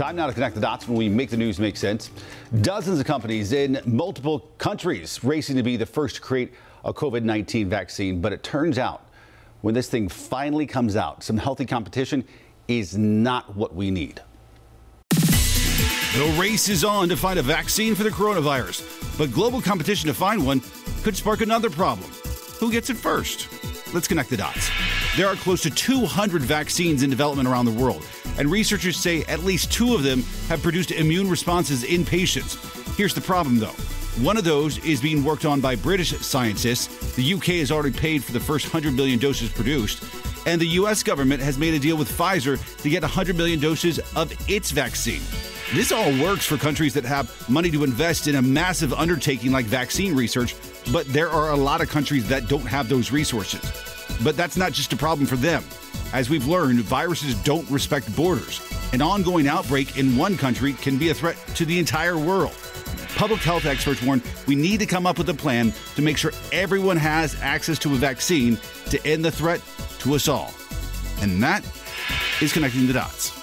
Time now to connect the dots when we make the news make sense. Dozens of companies in multiple countries racing to be the first to create a COVID 19 vaccine. But it turns out when this thing finally comes out, some healthy competition is not what we need. The race is on to find a vaccine for the coronavirus, but global competition to find one could spark another problem. Who gets it first? Let's connect the dots. There are close to 200 vaccines in development around the world, and researchers say at least two of them have produced immune responses in patients. Here's the problem, though. One of those is being worked on by British scientists. The UK has already paid for the first 100 million doses produced. And the US government has made a deal with Pfizer to get 100 million doses of its vaccine. This all works for countries that have money to invest in a massive undertaking like vaccine research, but there are a lot of countries that don't have those resources. But that's not just a problem for them. As we've learned, viruses don't respect borders. An ongoing outbreak in one country can be a threat to the entire world. Public health experts warn we need to come up with a plan to make sure everyone has access to a vaccine to end the threat to us all. And that is connecting the dots.